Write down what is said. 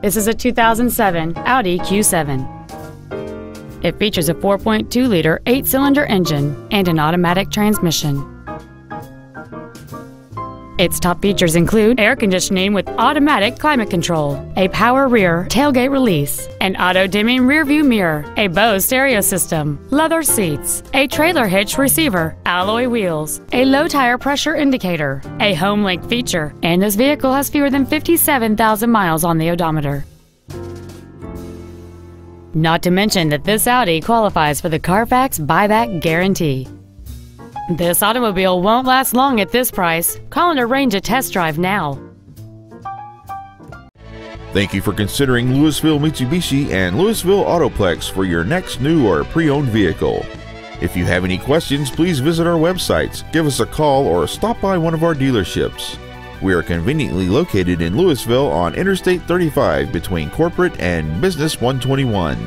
This is a 2007 Audi Q7. It features a 4.2 liter, 8 cylinder engine and an automatic transmission. Its top features include air conditioning with automatic climate control, a power rear tailgate release, an auto-dimming rearview mirror, a Bose stereo system, leather seats, a trailer hitch receiver, alloy wheels, a low tire pressure indicator, a home link feature, and this vehicle has fewer than 57,000 miles on the odometer. Not to mention that this Audi qualifies for the Carfax buyback guarantee. This automobile won't last long at this price. Call and arrange a test drive now. Thank you for considering Lewisville Mitsubishi and Lewisville Autoplex for your next new or pre owned vehicle. If you have any questions, please visit our websites, give us a call, or stop by one of our dealerships. We are conveniently located in Lewisville on Interstate 35 between Corporate and Business 121.